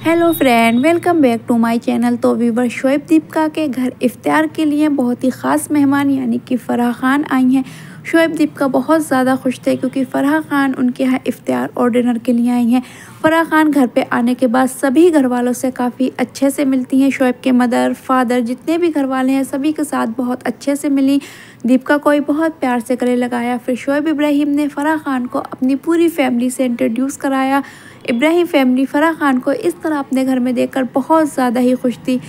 Hello friend welcome back to my channel तो Weaver Shoaib Deepika के घर इफ्तार के लिए बहुत ही ख़ास मेहमान यानी कि फ़राह खान आई हैं। शोएब दीपिका बहुत ज़्यादा खुश थे क्योंकि फ़राह खान उनके यहाँ इफ्तार और डिनर के लिए आई हैं। फ़राह खान घर पे आने के बाद सभी घर वालों से काफ़ी अच्छे से मिलती हैं। शोएब के मदर, फादर जितने भी घर वाले हैं, सभी के साथ बहुत अच्छे से मिली। दीपिका को भी बहुत प्यार से गले लगाया। फिर शोएब इब्राहिम ने फ़राह खान को अपनी पूरी फैमिली से इंट्रोड्यूस कराया। इब्राहिम फैमिली फ़राह खान को इस तरह अपने घर में देखकर बहुत ज़्यादा ही खुश थी।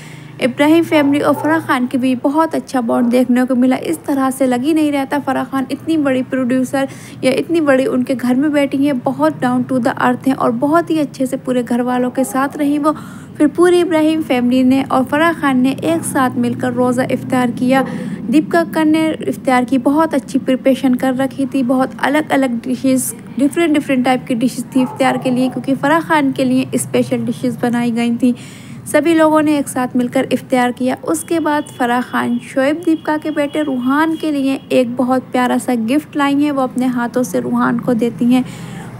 इब्राहिम फैमिली और फ़राह खान के बीच बहुत अच्छा बॉन्ड देखने को मिला। इस तरह से लगी नहीं रहता फ़राह खान इतनी बड़ी प्रोड्यूसर या इतनी बड़ी उनके घर में बैठी है, बहुत डाउन टू द अर्थ हैं और बहुत ही अच्छे से पूरे घर वालों के साथ रही वो। फिर पूरी इब्राहिम फैमिली ने और फ़राह खान ने एक साथ मिलकर रोज़ा इफ्तार किया। दीपिका अक्कर ने इफ्तार की, बहुत अच्छी प्रिपरेशन कर रखी थी। बहुत अलग अलग डिशेस डिफरेंट डिफरेंट टाइप की डिशेस थी इफ्तार के लिए, क्योंकि फ़राह खान के लिए स्पेशल डिशेस बनाई गई थी। सभी लोगों ने एक साथ मिलकर इफ्तार किया। उसके बाद फ़राह खान, शोएब दीपिका के बेटे रूहान के लिए एक बहुत प्यारा सा गिफ्ट लाई हैं। वो अपने हाथों से रूहान को देती हैं।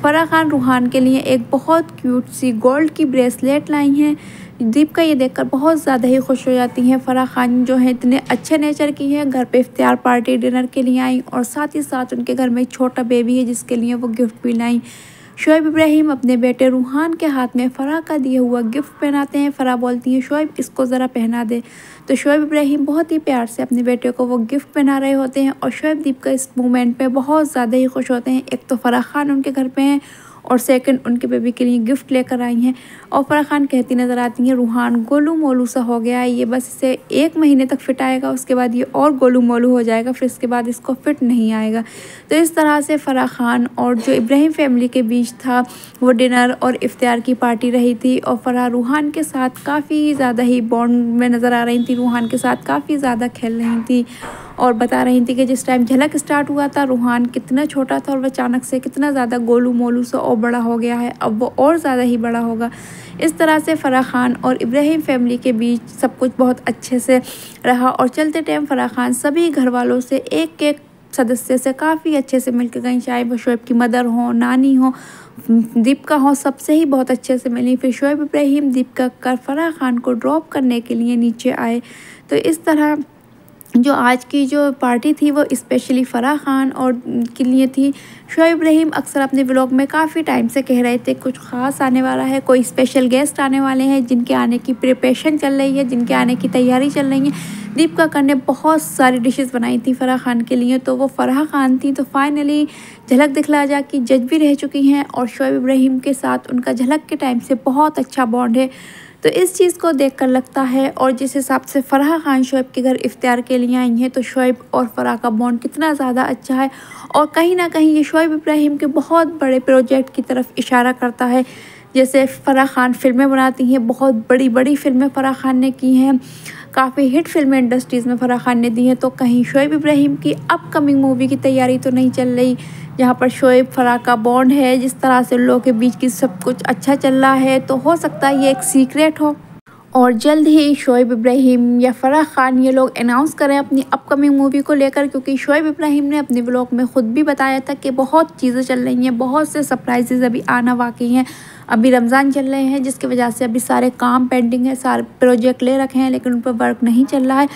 फ़राह खान रूहान के लिए एक बहुत क्यूट सी गोल्ड की ब्रेसलेट लाई हैं। दीपिका ये देखकर बहुत ज़्यादा ही खुश हो जाती हैं। फ़राह खान जो है, इतने अच्छे नेचर की है। घर पे इफ्तार पार्टी डिनर के लिए आई और साथ ही साथ उनके घर में एक छोटा बेबी है जिसके लिए वो गिफ्ट भी लाई। शोएब इब्राहिम अपने बेटे रूहान के हाथ में फ़रा का दिया हुआ गिफ्ट पहनाते हैं। फ़रा बोलती हैं, शोएब, इसको ज़रा पहना दे। तो शोएब इब्राहिम बहुत ही प्यार से अपने बेटे को वो गिफ्ट पहना रहे होते हैं और शोएब दीप का इस मोमेंट पर बहुत ज़्यादा ही खुश होते हैं। एक तो फ़रा खान उनके घर पर हैं और सेकंड उनके बेबी के लिए गिफ्ट लेकर आई हैं। और फरा खान कहती नज़र आती हैं, रूहान, गोलू मोलू सा हो गया है, ये बस इसे एक महीने तक फिट आएगा, उसके बाद ये और गोलू मोलू हो जाएगा, फिर इसके बाद इसको फिट नहीं आएगा। तो इस तरह से फ़रा खान और जो इब्राहिम फैमिली के बीच था, वो डिनर और इफ्तार की पार्टी रही थी। और फ़रा रूहान के साथ काफ़ी ज़्यादा ही बॉन्ड में नज़र आ रही थी, रूहान के साथ काफ़ी ज़्यादा खेल रही थी। और बता रही थी कि जिस टाइम झलक स्टार्ट हुआ था, रूहान कितना छोटा था और वह अचानक से कितना ज़्यादा गोलू मोलू से और बड़ा हो गया है। अब वो और ज़्यादा ही बड़ा होगा। इस तरह से फ़राह खान और इब्राहिम फैमिली के बीच सब कुछ बहुत अच्छे से रहा और चलते टाइम फ़राह खान सभी घर वालों से एक एक सदस्य से काफ़ी अच्छे से मिल गई चाहे वो शोएब की मदर हो, नानी हो, दीपिका हो सबसे ही बहुत अच्छे से मिली। फिर शोएब इब्राहिम, दीपिका कर फ़राह खान को ड्रॉप करने के लिए नीचे आए। तो इस तरह जो आज की जो पार्टी थी वो स्पेशली फ़राह खान और के लिए थी। शोएब रहीम अक्सर अपने ब्लॉग में काफ़ी टाइम से कह रहे थे, कुछ ख़ास आने वाला है, कोई स्पेशल गेस्ट आने वाले हैं जिनके आने की प्रिपरेशन चल रही है, जिनके आने की तैयारी चल रही है। दीपिका कर ने बहुत सारी डिशेस बनाई थी फ़राह खान के लिए तो वो फ़राह खान थी तो फाइनली झलक दिखला जा कि जज भी रह चुकी हैं और शोएब इब्राहिम के साथ उनका झलक के टाइम से बहुत अच्छा बॉन्ड है। तो इस चीज़ को देख कर लगता है, और जिस हिसाब से फ़राह खान शोएब के घर इफ्तार के लिए आई हैं तो शोएब और फ़राह का बॉन्ड कितना ज़्यादा अच्छा है। और कहीं ना कहीं ये शुएब इब्राहिम के बहुत बड़े प्रोजेक्ट की तरफ़ इशारा करता है। जैसे फ़राह खान फ़िल्में बनाती हैं, बहुत बड़ी बड़ी फ़िल्में फ़राह खान ने की हैं, काफ़ी हिट फ़िल्में इंडस्ट्रीज़ में फ़राह खान ने दी हैं तो कहीं शोएब इब्राहिम की अपकमिंग मूवी की तैयारी तो नहीं चल रही, जहाँ पर शोएब फ़राह का बॉन्ड है, जिस तरह से लोगों के बीच की सब कुछ अच्छा चल रहा है तो हो सकता है ये एक सीक्रेट हो। और जल्द ही शोएब इब्राहिम या फ़राह खान ये लोग अनाउंस करें अपनी अपकमिंग मूवी को लेकर, क्योंकि शोएब इब्राहिम ने अपने ब्लॉग में ख़ुद भी बताया था कि बहुत चीज़ें चल रही हैं, बहुत से सरप्राइजेज़ अभी आना वाकई हैं। अभी रमज़ान चल रहे हैं, जिसकी वजह से अभी सारे काम पेंडिंग है, सारे प्रोजेक्ट ले रखे हैं, लेकिन उन पर वर्क नहीं चल रहा है।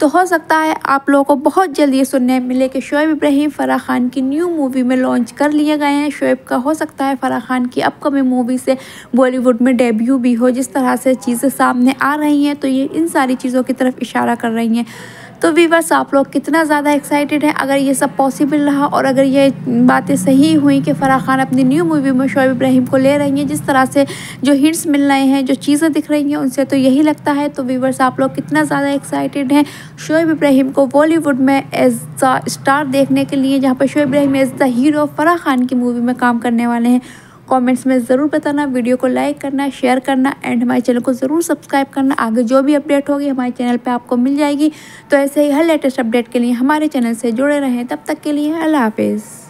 तो हो सकता है आप लोगों को बहुत जल्द ये सुनने मिले कि शोएब इब्राहिम फ़राह खान की न्यू मूवी में लॉन्च कर लिए गए हैं। शोएब का हो सकता है फ़राह खान की अपकमिंग मूवी से बॉलीवुड में डेब्यू भी हो, जिस तरह से चीज़ें सामने आ रही हैं तो ये इन सारी चीज़ों की तरफ़ इशारा कर रही हैं। तो वीवर्स आप लोग कितना ज़्यादा एक्साइटेड है? अगर ये सब पॉसिबल रहा और अगर ये बातें सही हुई कि फ़राह खान अपनी न्यू मूवी में शोएब इब्राहिम को ले रही हैं, जिस तरह से जो हिंट्स मिल रहे हैं, जो चीज़ें दिख रही हैं, उनसे तो यही लगता है। तो वीवर्स आप लोग कितना ज़्यादा एक्साइटेड हैं शोएब इब्राहिम को बॉलीवुड में एज द स्टार देखने के लिए, जहाँ पर Shoaib Ibrahim as the hero Farah Khan की मूवी में काम करने वाले हैं? कमेंट्स में ज़रूर बताना, वीडियो को लाइक करना, शेयर करना, एंड हमारे चैनल को ज़रूर सब्सक्राइब करना। आगे जो भी अपडेट होगी हमारे चैनल पे आपको मिल जाएगी। तो ऐसे ही हर लेटेस्ट अपडेट के लिए हमारे चैनल से जुड़े रहें। तब तक के लिए अल्लाह हाफिज़।